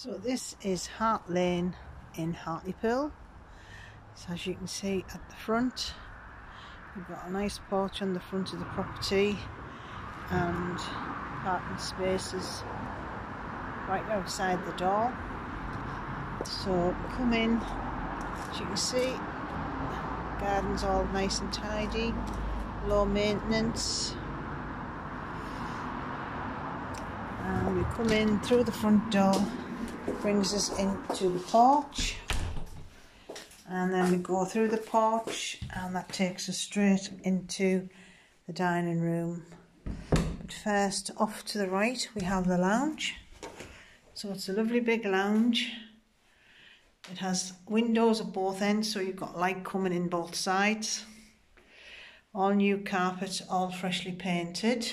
So this is Hart Lane in Hartlepool. So as you can see at the front, we've got a nice porch on the front of the property and parking spaces right outside the door. So come in, as you can see, garden's all nice and tidy, low maintenance. And we come in through the front door brings us into the porch. And then we go through the porch and that takes us straight into the dining room. But first off to the right we have the lounge. So it's a lovely big lounge. It has windows at both ends so you've got light coming in both sides. All new carpet all freshly painted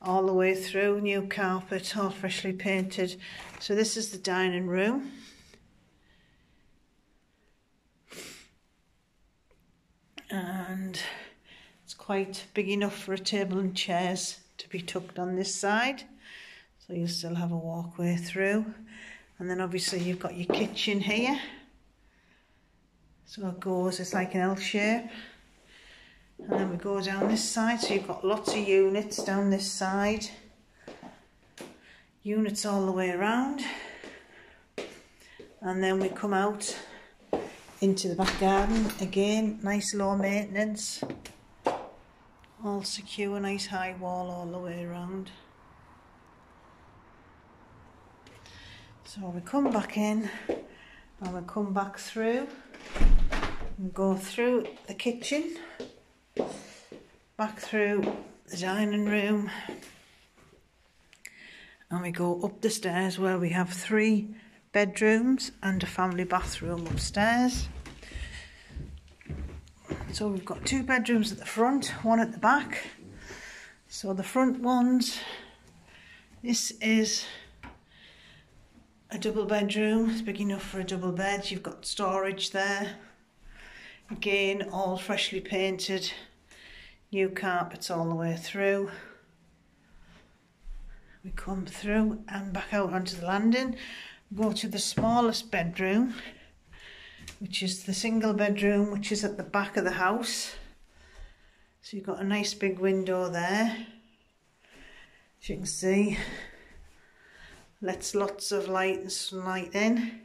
all the way through, new carpet, all freshly painted. So this is the dining room. And it's quite big enough for a table and chairs to be tucked on this side. So you still have a walkway through. And then obviously you've got your kitchen here. So it goes, it's like an L shape and then we go down this side. So you've got lots of units down this side. Units all the way around. And then we come out into the back garden again. Nice low maintenance. All secure nice high wall all the way around. So we come back in and we come back through and go through the kitchen back through the dining room and we go up the stairs where we have three bedrooms and a family bathroom upstairs. So we've got two bedrooms at the front, one at the back. So the front ones, this is a double bedroom, it's big enough for a double bed. You've got storage there. Again, all freshly painted, new carpets all the way through. We come through and back out onto the landing, go to the smallest bedroom, which is the single bedroom, which is at the back of the house. So you've got a nice big window there. As you can see, lets lots of light and sunlight in.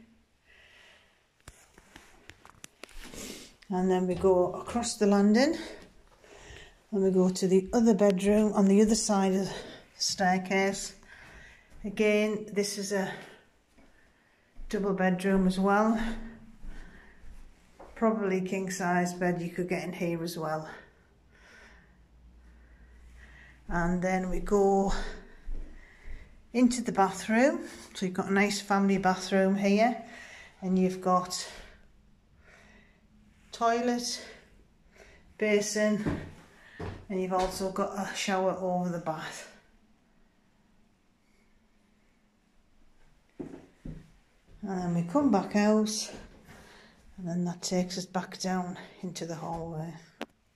and then we go across the landing and we go to the other bedroom on the other side of the staircase. Again this is a double bedroom as well. Probably king size bed you could get in here as well. And then we go into the bathroom. So you've got a nice family bathroom here. And you've got toilet, basin, and you've also got a shower over the bath. And then we come back out and then that takes us back down into the hallway.